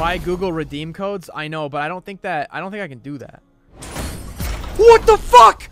Buy Google redeem codes? I know, but I don't think that I don't think I can do that. What the fuck?